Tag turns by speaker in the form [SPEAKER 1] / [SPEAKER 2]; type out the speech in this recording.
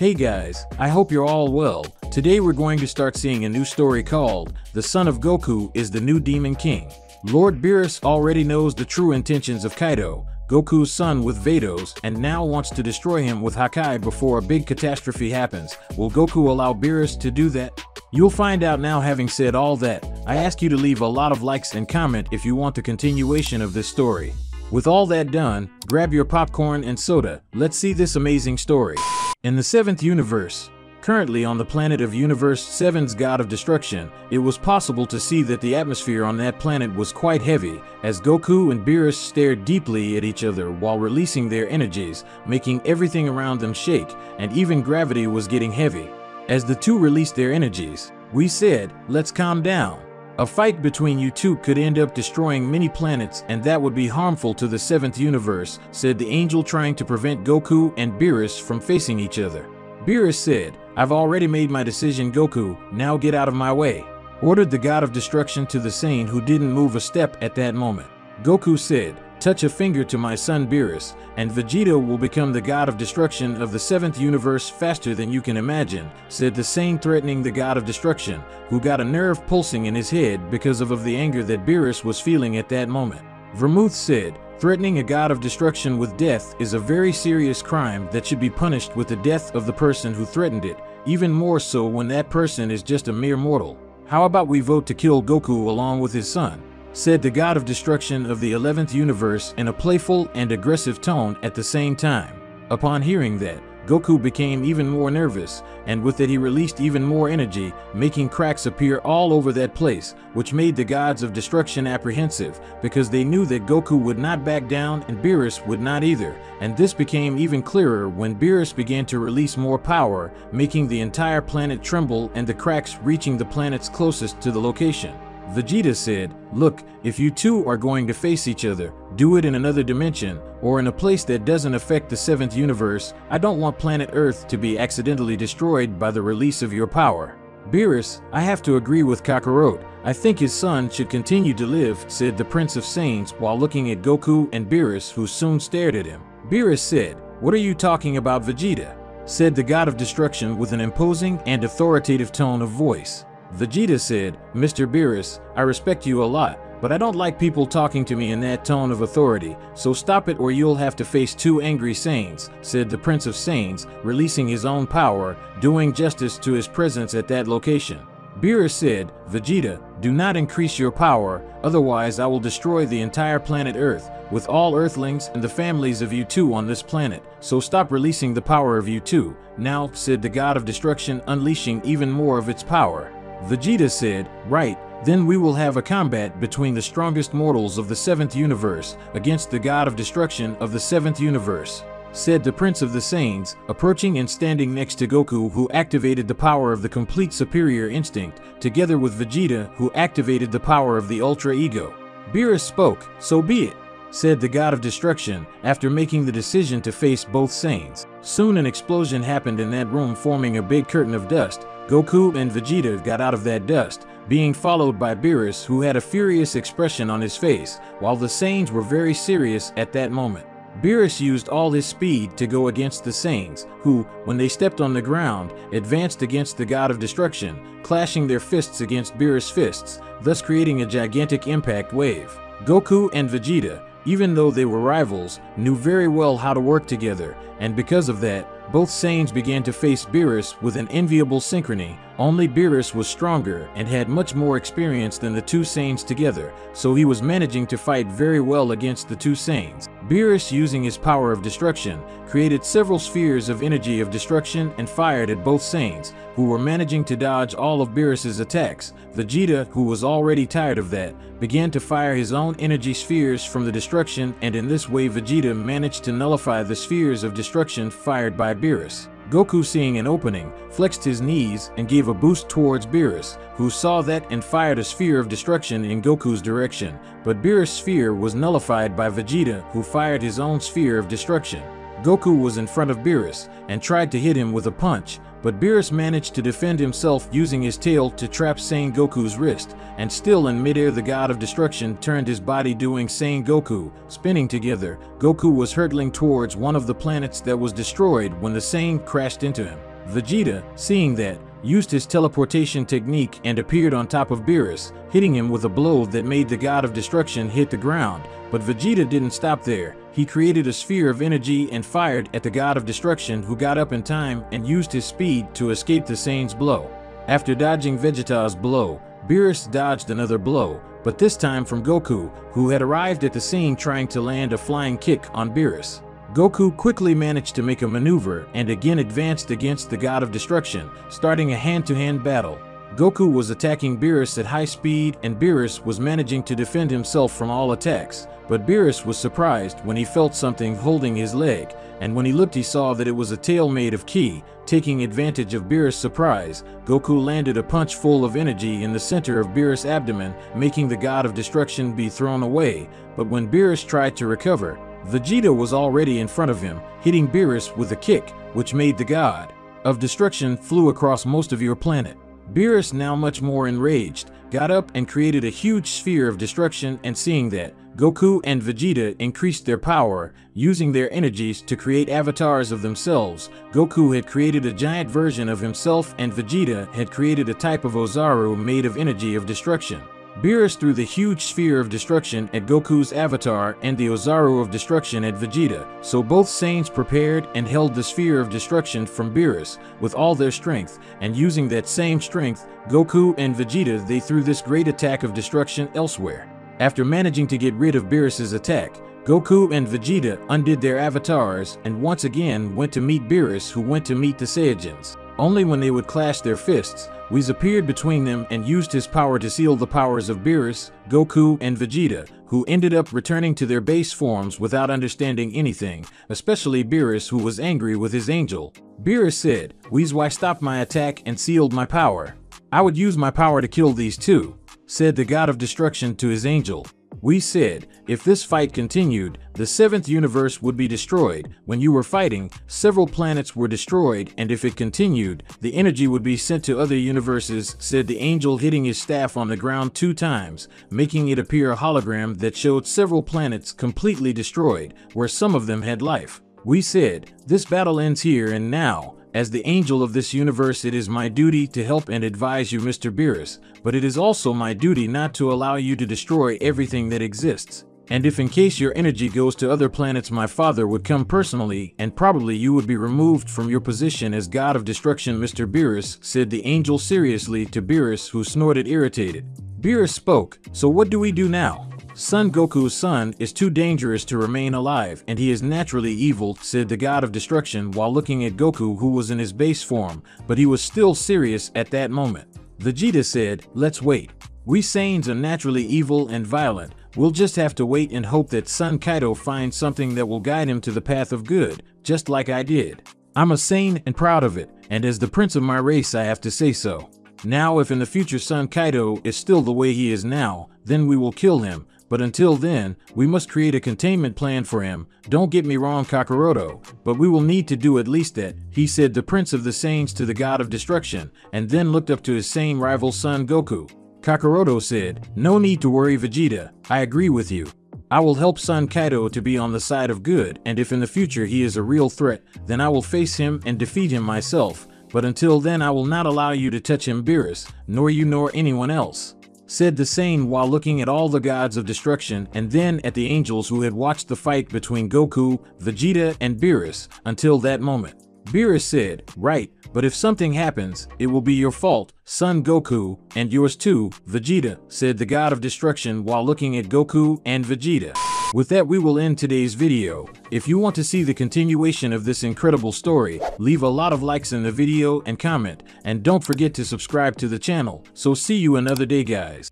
[SPEAKER 1] Hey guys, I hope you're all well. Today we're going to start seeing a new story called The Son of Goku is the New Demon King. Lord Beerus already knows the true intentions of Kaido, Goku's son with Vados, and now wants to destroy him with Hakai before a big catastrophe happens. Will Goku allow Beerus to do that? You'll find out now having said all that. I ask you to leave a lot of likes and comment if you want the continuation of this story. With all that done, grab your popcorn and soda. Let's see this amazing story. In the 7th universe, currently on the planet of Universe 7's God of Destruction, it was possible to see that the atmosphere on that planet was quite heavy, as Goku and Beerus stared deeply at each other while releasing their energies, making everything around them shake, and even gravity was getting heavy. As the two released their energies, Whis said, let's calm down. A fight between you two could end up destroying many planets and that would be harmful to the 7th universe, said the angel trying to prevent Goku and Beerus from facing each other. Beerus said, I've already made my decision Goku, now get out of my way. Ordered the god of destruction to the Saiyan who didn't move a step at that moment. Goku said, touch a finger to my son Beerus, and Vegeta will become the god of destruction of the seventh universe faster than you can imagine, said the Saiyan threatening the god of destruction, who got a nerve pulsing in his head because of, of the anger that Beerus was feeling at that moment. Vermouth said, Threatening a god of destruction with death is a very serious crime that should be punished with the death of the person who threatened it, even more so when that person is just a mere mortal. How about we vote to kill Goku along with his son? Said the god of destruction of the 11th universe in a playful and aggressive tone at the same time. Upon hearing that, Goku became even more nervous, and with it he released even more energy, making cracks appear all over that place, which made the gods of destruction apprehensive, because they knew that Goku would not back down and Beerus would not either, and this became even clearer when Beerus began to release more power, making the entire planet tremble and the cracks reaching the planets closest to the location. Vegeta said, Look, if you two are going to face each other, do it in another dimension, or in a place that doesn't affect the seventh universe. I don't want planet Earth to be accidentally destroyed by the release of your power. Beerus, I have to agree with Kakarot. I think his son should continue to live, said the Prince of Saiyans while looking at Goku and Beerus who soon stared at him. Beerus said, What are you talking about Vegeta? said the god of destruction with an imposing and authoritative tone of voice. Vegeta said, Mr. Beerus, I respect you a lot, but I don't like people talking to me in that tone of authority, so stop it or you'll have to face two angry Saiyans, said the Prince of Saiyans, releasing his own power, doing justice to his presence at that location. Beerus said, Vegeta, do not increase your power, otherwise I will destroy the entire planet Earth, with all Earthlings and the families of you two on this planet, so stop releasing the power of you two. Now, said the God of Destruction unleashing even more of its power. Vegeta said, Right, then we will have a combat between the strongest mortals of the seventh universe against the god of destruction of the seventh universe, said the Prince of the Saiyans, approaching and standing next to Goku who activated the power of the complete superior instinct, together with Vegeta who activated the power of the Ultra Ego. Beerus spoke, so be it, said the god of destruction after making the decision to face both Saiyans. Soon an explosion happened in that room forming a big curtain of dust, Goku and Vegeta got out of that dust, being followed by Beerus who had a furious expression on his face, while the Saiyans were very serious at that moment. Beerus used all his speed to go against the Saiyans, who, when they stepped on the ground, advanced against the god of destruction, clashing their fists against Beerus' fists, thus creating a gigantic impact wave. Goku and Vegeta, even though they were rivals, knew very well how to work together, and because of that, both Saiyans began to face Beerus with an enviable synchrony, only Beerus was stronger and had much more experience than the two Saiyans together, so he was managing to fight very well against the two Saiyans. Beerus, using his power of destruction, created several spheres of energy of destruction and fired at both Saiyans, who were managing to dodge all of Beerus's attacks. Vegeta, who was already tired of that, began to fire his own energy spheres from the destruction and in this way Vegeta managed to nullify the spheres of destruction fired by Beerus. Goku seeing an opening, flexed his knees and gave a boost towards Beerus, who saw that and fired a sphere of destruction in Goku's direction, but Beerus' sphere was nullified by Vegeta who fired his own sphere of destruction. Goku was in front of Beerus and tried to hit him with a punch, but Beerus managed to defend himself using his tail to trap Saiyan Goku's wrist, and still in midair the god of destruction turned his body doing Saiyan Goku, spinning together. Goku was hurtling towards one of the planets that was destroyed when the Saiyan crashed into him. Vegeta, seeing that, used his teleportation technique and appeared on top of Beerus, hitting him with a blow that made the god of destruction hit the ground. But Vegeta didn't stop there. He created a sphere of energy and fired at the god of destruction who got up in time and used his speed to escape the Saiyan's blow. After dodging Vegeta's blow, Beerus dodged another blow, but this time from Goku, who had arrived at the scene trying to land a flying kick on Beerus. Goku quickly managed to make a maneuver and again advanced against the God of Destruction, starting a hand-to-hand -hand battle. Goku was attacking Beerus at high speed and Beerus was managing to defend himself from all attacks, but Beerus was surprised when he felt something holding his leg, and when he looked he saw that it was a tail made of ki. Taking advantage of Beerus' surprise, Goku landed a punch full of energy in the center of Beerus' abdomen, making the God of Destruction be thrown away, but when Beerus tried to recover, Vegeta was already in front of him, hitting Beerus with a kick, which made the god of destruction flew across most of your planet. Beerus, now much more enraged, got up and created a huge sphere of destruction and seeing that, Goku and Vegeta increased their power, using their energies to create avatars of themselves. Goku had created a giant version of himself and Vegeta had created a type of Ozaru made of energy of destruction. Beerus threw the huge sphere of destruction at Goku's avatar and the Ozaru of destruction at Vegeta, so both Saiyans prepared and held the sphere of destruction from Beerus with all their strength, and using that same strength, Goku and Vegeta they threw this great attack of destruction elsewhere. After managing to get rid of Beerus's attack, Goku and Vegeta undid their avatars and once again went to meet Beerus who went to meet the Saiyajins. Only when they would clash their fists, Whis appeared between them and used his power to seal the powers of Beerus, Goku, and Vegeta, who ended up returning to their base forms without understanding anything, especially Beerus who was angry with his angel. Beerus said, Whis why stopped my attack and sealed my power. I would use my power to kill these two, said the god of destruction to his angel. Whis said, if this fight continued, the seventh universe would be destroyed. When you were fighting, several planets were destroyed, and if it continued, the energy would be sent to other universes, said the angel hitting his staff on the ground two times, making it appear a hologram that showed several planets completely destroyed, where some of them had life. Whis said, this battle ends here and now, as the angel of this universe, it is my duty to help and advise you, Mr. Beerus, but it is also my duty not to allow you to destroy everything that exists. And if in case your energy goes to other planets, my father would come personally, and probably you would be removed from your position as god of destruction, Mr. Beerus, said the angel seriously to Beerus, who snorted irritated. Beerus spoke, so what do we do now? Son Goku's son is too dangerous to remain alive and he is naturally evil, said the god of destruction while looking at Goku who was in his base form, but he was still serious at that moment. Vegeta said, let's wait. We Saiyans are naturally evil and violent, we'll just have to wait and hope that Son Kaido finds something that will guide him to the path of good, just like I did. I'm a Saiyan and proud of it, and as the prince of my race I have to say so. Now if in the future Son Kaido is still the way he is now, then we will kill him, but until then, we must create a containment plan for him. Don't get me wrong, Kakaroto, but we will need to do at least that, he said the prince of the Saiyans to the god of destruction, and then looked up to his same rival son Goku. Kakaroto said, No need to worry Vegeta, I agree with you. I will help Son Kaido to be on the side of good, and if in the future he is a real threat, then I will face him and defeat him myself, but until then I will not allow you to touch him Beerus, nor you nor anyone else said the same while looking at all the gods of destruction and then at the angels who had watched the fight between Goku, Vegeta, and Beerus until that moment. Beerus said, right, but if something happens, it will be your fault, son Goku, and yours too, Vegeta, said the god of destruction while looking at Goku and Vegeta. With that we will end today's video. If you want to see the continuation of this incredible story, leave a lot of likes in the video and comment, and don't forget to subscribe to the channel. So see you another day guys.